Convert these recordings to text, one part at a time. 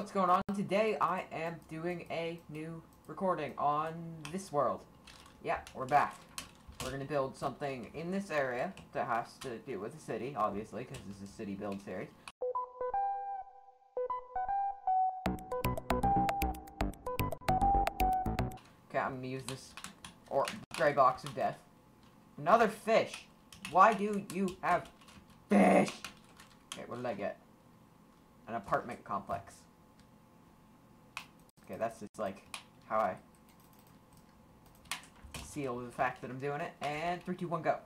What's going on? Today I am doing a new recording on this world. Yeah, we're back. We're gonna build something in this area that has to do with the city, obviously, because this is a city build series. Okay, I'm gonna use this or gray box of death. Another fish. Why do you have fish? Okay, what did I get? An apartment complex. Okay, that's just like how I seal the fact that I'm doing it. And three, two, one, go.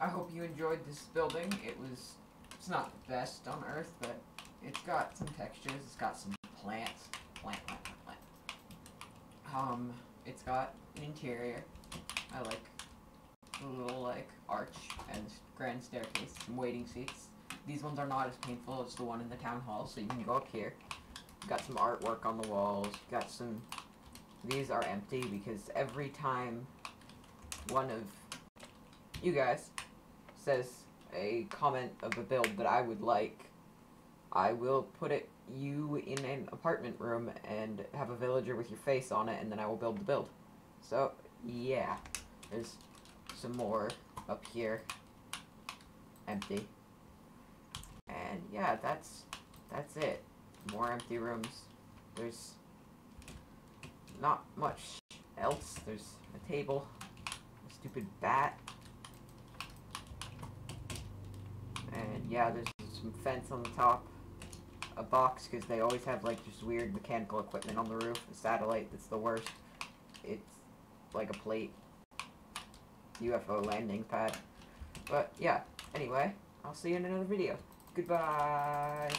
I hope you enjoyed this building. It was, it's not the best on Earth, but it's got some textures. It's got some plants. Plant, plant, plant, plant. Um, it's got an interior. I like the little, like, arch and grand staircase, some waiting seats. These ones are not as painful as the one in the town hall, so you can go up here. Got some artwork on the walls. Got some... These are empty because every time one of you guys says a comment of a build that I would like, I will put it you in an apartment room and have a villager with your face on it, and then I will build the build. So, yeah. There's some more up here. Empty. And yeah, that's that's it. More empty rooms. There's not much else. There's a table, a stupid bat, and yeah, there's some fence on the top, a box because they always have like just weird mechanical equipment on the roof. A satellite that's the worst. It's like a plate, UFO landing pad. But yeah, anyway, I'll see you in another video. Goodbye.